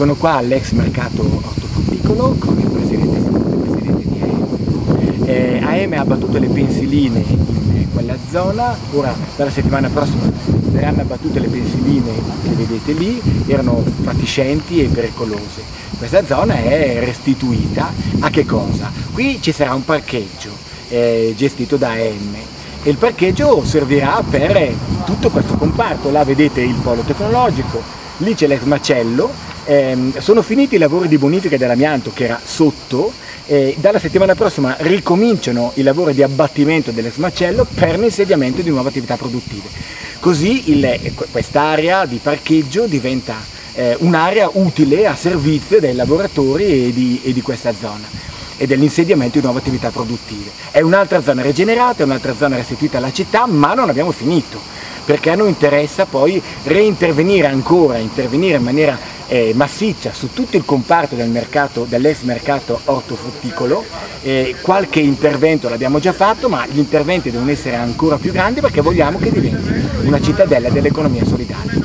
sono qua all'ex mercato ortofrutticolo con il presidente, presidente di AM. Eh, AM ha abbattuto le pensiline in quella zona, ora dalla settimana prossima verranno abbattute le pensiline che vedete lì, erano fatiscenti e pericolose. Questa zona è restituita a che cosa? Qui ci sarà un parcheggio eh, gestito da AM e il parcheggio servirà per tutto questo comparto, là vedete il polo tecnologico, lì c'è l'ex macello, ehm, sono finiti i lavori di bonifica dell'amianto che era sotto, e dalla settimana prossima ricominciano i lavori di abbattimento dell'ex macello per l'insediamento di nuove attività produttive. Così quest'area di parcheggio diventa eh, un'area utile a servizio dei lavoratori e di, e di questa zona e dell'insediamento di nuove attività produttive. È un'altra zona regenerata, è un'altra zona restituita alla città, ma non abbiamo finito, perché a noi interessa poi reintervenire ancora, intervenire in maniera eh, massiccia su tutto il comparto del mercato, dell'ex mercato ortofrutticolo, eh, qualche intervento l'abbiamo già fatto, ma gli interventi devono essere ancora più grandi perché vogliamo che diventi una cittadella dell'economia solidale.